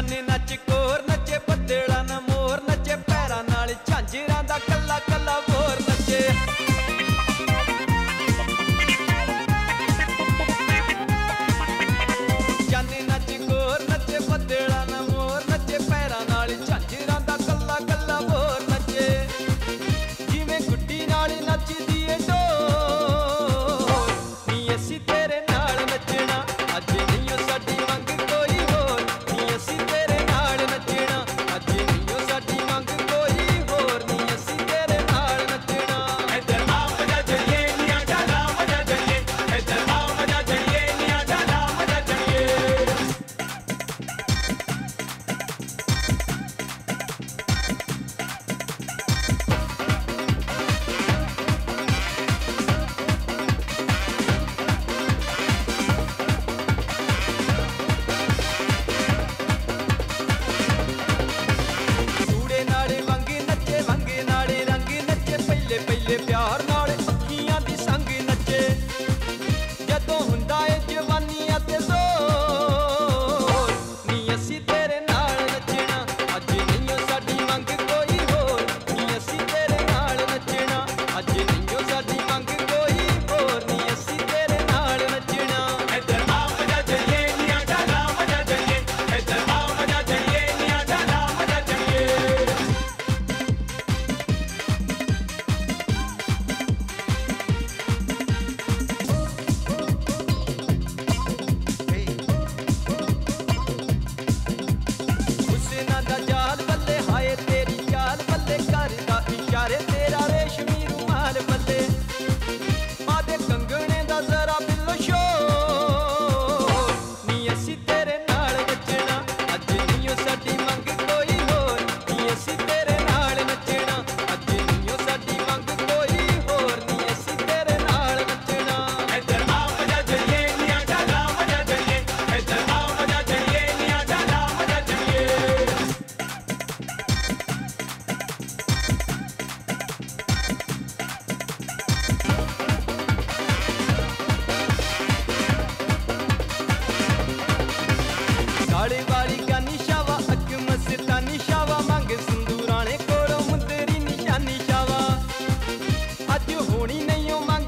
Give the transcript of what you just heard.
ਜਾਨੇ ਨੱਚ ਕੋਰ ਨੱਚੇ ਬੱਦਲਾਂ ਨਾ ਮੋਰ ਨੱਚੇ ਪੈਰਾਂ ਨਾਲ ਝਾਂਜਰਾਂ ਦਾ ਕੱਲਾ ਕੱਲਾ You got it. you my